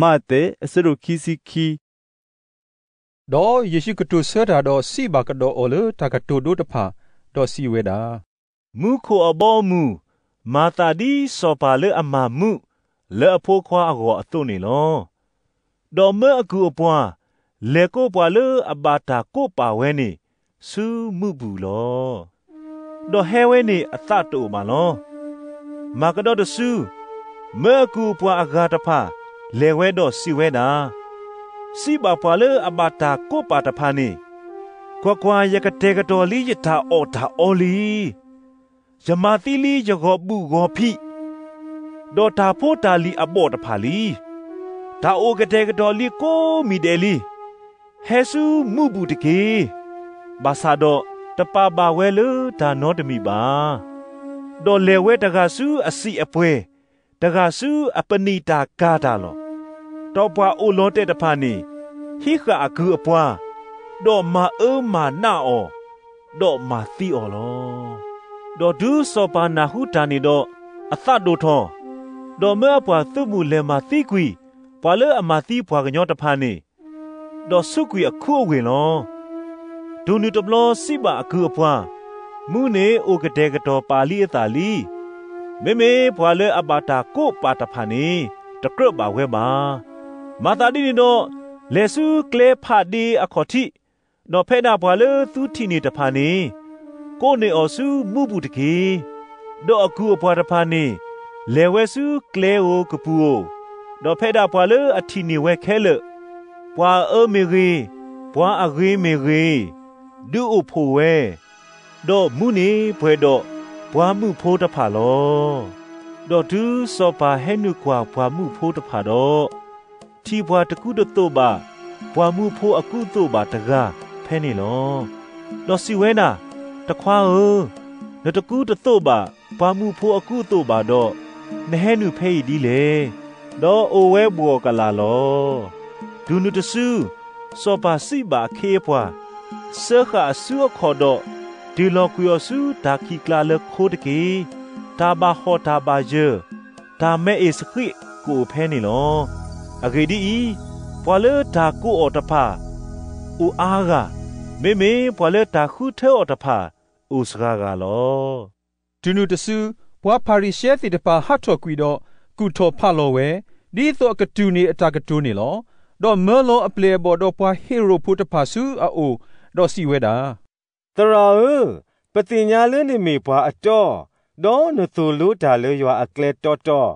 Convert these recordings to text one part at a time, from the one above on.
မာတေအစရုခီစီခီဒေါ်ယေရှုကတုဆရာဒေါ်စီဘကဒေါ်အိုလတာကတုဒုတဖာဒေါ်စီဝေဒါမုခိုအဘောမူမာတာဒီစောပါလေအမမှုလေအဖိုးခွာအကောအတုနေလောဒေါ်မအကူအပွားလေကိုပွားလေအဘာတာကိုပါဝဲနေစူးမှုဘူးလောဒေါ်ဟဲဝဲနေအသတူမာလောမာကဒေါ်တဆူမဲကူပွားအဂါတဖာ လေဝဲတော့စီဝဲတာစီပါပွားလေအဘာတာကိုပါတဖာနေကွာကွာရကတဲ့ကတော်လီယထာအော်တာအော်လီယမာတိလီယဂောပုဂောဖိဒေါ်တာဖိုတာလီအဘော့တဖာလီဒါအိုကတဲ့ကတော်လီကိုမီတယ်လီဟဲဆူမှုဘူးတကေဘာသာတော့တပပါဝဲလူဒါနောတမီပါဒေါ်လေဝဲတကဆူအစီအပွဲတကဆူအပနီတာကာတာလော တော့ပွားအိုလောတဲ့တဖာနေဟိခအကူအပွားဒေါ်မာအမာနာအောဒေါ်မာသီအောလောဒေါ်ဒူစောပါနာဟုတာနေတော့အသတ်တို့ထောဒေါ်မဲအပွားသူ့မူလေမာသီကွီပွာလေအမာသီပွာကညောတဖာနေဒေါ်ဆုကွီအခုအဝင်လောဒူနူတဘလစိပါအကူအပွားမူနေအိုကတဲ့ကတော်ပါဠိအတာလီမေမေပွာလေအဘာတာကိုပါတဖာနေတကရပါဝဲပါ မာတာဒီနေတော့လေဆူကလေဖာဒီအခေါတိနော်ဖဲနာဘွာလေသူတီနေတဖာနေကိုနေအော်စုမှုဘူးတကေဒေါ်အကူအဘွာတဖာနေလေဝဲစုကလေအိုကပူအိုနော်ဖဲနာဘွာလေအတီနေဝဲခဲလေဘွာအမေရီဘွာအဂေးမေရီဒူအိုဖိုဝဲဒေါ်မှုနေဘွဲတော့ဘွာမှုဖိုးတဖာလောဒေါ်ဒူစောပါဟဲနုကွာဘွာမှုဖိုးတဖာတော့ ထီဘွာတကုတတို့ပါဘွာမှုဖိုးအကုတို့ပါတကားဖဲနေလောတော်စီဝဲနာတခွာဟောနတကူတတို့ပါဘာမှုဖိုးအကူတို့ပါတော့နဟဲနုဖဲဤဒီလေတော့အိုဝဲဘောကလာလောဒုနုတဆူစောပါစီပါခေပွားဆခအဆူခေါ်တော့ဒီလောကူယဆူဒါခိကလာလခိုးတကေတာဘာဟောတာဘာယေဒါမဲအစ်ခိကိုဖဲနေလော အဂေဒီပွာလေတာကိုအော်တဖာဥအားကမေမေပွာလေတာခုထဲအော်တဖာဥစကားကလောဒုနုတဆူဘွာပါရီရှဲတီတပါဟတ်ထော်ကွီတော့ကုထောဖလောဝဲဒီတော့ကတူနေအတာကတူနေလောတော့မဲလောအပလေဘော်တော့ပွာဟီရိုဖုတဖာဆူအိုတော့စီဝဲတာတရာပတိညာလင်းနေမေပွာအတော်ဒေါနသူလူတာလေရွာအကလေတော်တော်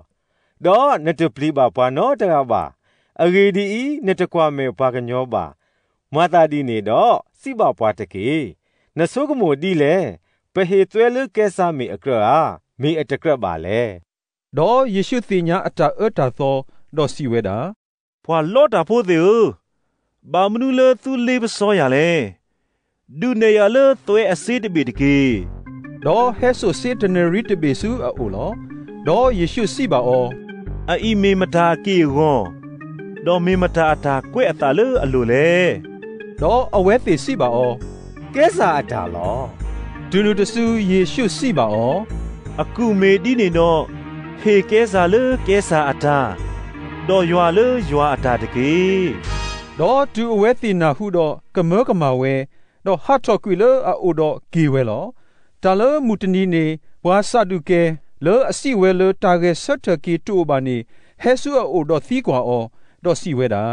ဒေါနတပလီပါပွာနောတကပါ အဂေဒီဤနတကွာမေဘာကညောပါမတာဒီနေတော့စိဘပွားတကေနဆုကမိုဒီလေပဟေသွဲလကဲဆာမီအကရာမိအတကရပါလေဒေါ်ယေရှုသိညာအတာအတာသောဒေါ်စီဝဲတာဘွာလော့တာဖို့သေးဘာမနူလေသူလေးပစောရလေဒုနေရလေသွဲအစစ်တဘီတကေဒေါ်ဟဲဆိုစစ်တနရီတဘီစုအိုလောဒေါ်ယေရှုစီပါအောအီမေမတာကေဂွ န်ဒေါ်မေမတာအတာကွဲ့အတာလေအလိုလေဒေါ်အဝဲသေးစီပါအောကဲစာအတာလောဒူနုတဆူယေရှုစီပါအောအကူမေဒီနေတော့ဟေကဲစာလေကဲစာအတာဒေါ်ရွာလေရွာအတာတကေဒေါ်ဒူအဝဲသေးနာဟုတော့ကမောကမာဝဲဒေါ်ဟတ်တော့ကွေလေအိုတော့ဂေဝဲလောတလမူတနီနေဘွာဆဒုကဲလောအစီဝဲလောတာဂက်ဆတ်တကီတူဘာနီဟဲဆူအိုတော့သီကွာအော တော့စီဝဲတာ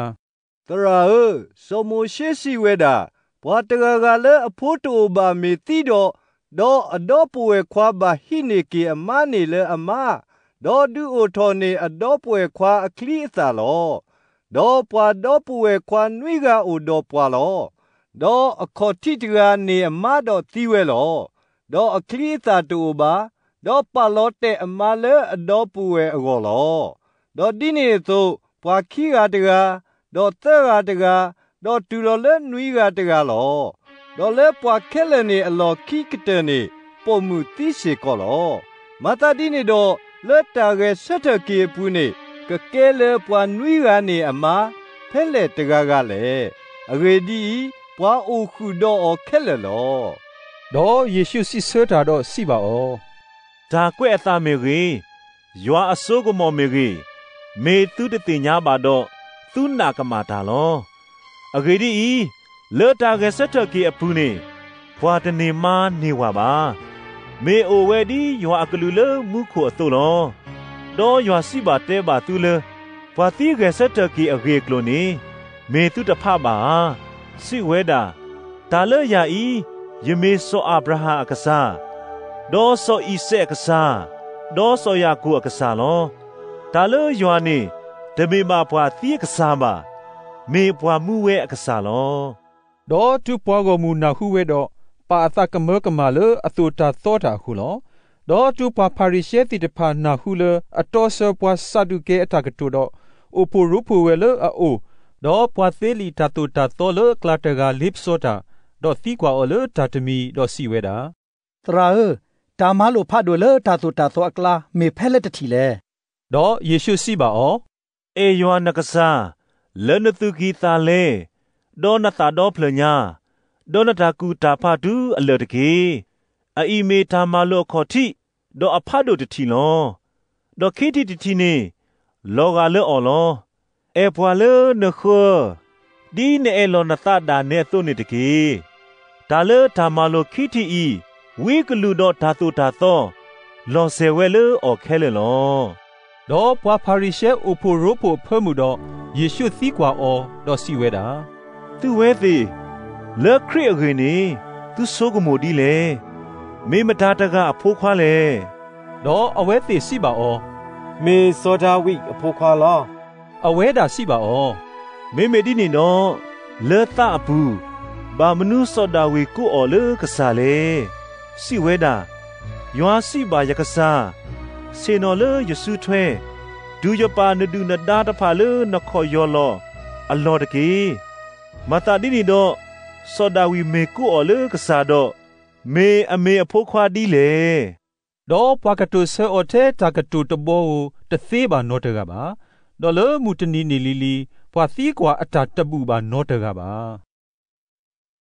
တရာဟစောမိုရှိစီဝဲတာဘွာတကကလည်းအဖို့တူဘာမီတီတော့တော့အတော့ပွေခွာဘာဟိနေကီအမနေလေအမတော့ဒူအိုထော်နေအတော့ပွေခွာအခလီအသာလောတော့ပွာတော့ပွေခွာနွိကအိုတော့ပွာလောတော့အခေါ်တိတကနေအမတော့သီးဝဲလောတော့အခလီအသာတူဘာတော့ပါလောတဲ့အမလဲအတော့ပွေအကောလောတော့ဒီနေသို့ ပွာခိကတကားဒေါ်သက်ကတကားဒေါ်တူလော်လဲနွီးကတကားလောဒေါ်လဲပွာခဲလဲနေအလော်ခိကတဲ့နေပုံမှုတိရှိကောလောမတာဒီနေတော့လက်တာကဆက်ထကေပူနေကကဲလဲပွာနွီးကနေအမဖဲလဲတကားကလည်းအဂေဒီပွာအိုခုတော့ခဲလဲလောဒေါ်ယေရှုစီဆတာတော့စီပါအောဒါကွဲ့အသားမေကြီးရွာအစိုးကမော်မေကြီး မေသူတတင်ညာပါတော့သူနာကမာတာလောအဂေဒီဤလေတာကဆက်ထကေအပူနေဘွာတနေမာနေဝပါမေအိုဝဲဒီယွာအကလူလမှုခိုအတုလောဒေါ်ယွာစီပါတဲပါသူလဘွာတိကဆက်ထကေအဂေကလိုနေမေသူတဖပါစိဝဲတာဒါလယာဤယမေဆောအာဗြဟံအကစားဒေါ်ဆောဣဆေအကစားဒေါ်ဆောယာကုအကစားလော ဒါလယွာနေတမေမာဘွာတိကစားပါမေဘွာမှုဝဲအကစားလောဒေါ်တူပွားကိုမူနာဟုဝဲတော့ပါအသကမောကမာလေအတူတာသောတာဟုလောဒေါ်တူပါပါရီရှဲတိတဖာနာဟုလေအတော်ဆောပွားစဒုကေအတကတူတော့အိုပူရူပူဝဲလေအိုဒေါ်ပွားသေးလီတတူတာသောလေကလာတကလစ်စောတာဒေါ်သီကွာအော်လေတတမီဒေါ်စီဝဲတာတရာเอတာမလိုဖတ်တို့လေတာဆိုတာဆိုအကလာမေဖဲလက်တထီလေ ဒေါ်ယေရှုစီပါအောအေယောနကစားလဲနတုကီတာလေဒေါနတာဒေါဖလညာဒေါနတာကူတာဖတူအလတကေအီမေတာမလောခေါ်တိဒေါအဖတ်တို့တတီလောဒေါခိတိတတီနေလောကလေအော်လောအေပွာလေနခောဒီနေအလောနတာဒါနေသုနေတကေဒါလေတာမလောခိတိဤဝိကလူတော့ဓာတုတာသောလောဆေဝဲလေအော်ခဲလေလော ဒေါ်ပွားပါရီရှဲအိုပူရူပူဖဲမှုတော့ယေရှုသီကွာအောဒေါ်စီဝဲတာသူဝဲသည်လက်ခရစ်အခေနေသူဆိုးကမိုဒီလေမေမတာတကအဖိုးခွားလေဒေါ်အဝဲသေးစီပါအောမေစောဒဝိအဖိုးခွာလောအဝဲတာစီပါအောမေမေဒီနေတော့လက်တအပူဘာမနုစောဒဝေကိုအော်လေကစားလေစီဝဲတာယွာစီပါယကစား စေနော်လေယဆုထွဲဒူယပါနဒူနဒါတဖာလေနခေါ်ယောလောအလောတကေမတာဒီနေတော့စောဒဝီမေကိုအော်လေကစားတော့မေအမေအဖိုးခွားဒီလေဒေါ်ပွားကတုဆဲအော်တဲ့တကတုတဘောကိုတသေးပါနောတကပါဒေါ်လမူတနီနီလီလီပွာသီကွာအတာတပူပါနောတကပါ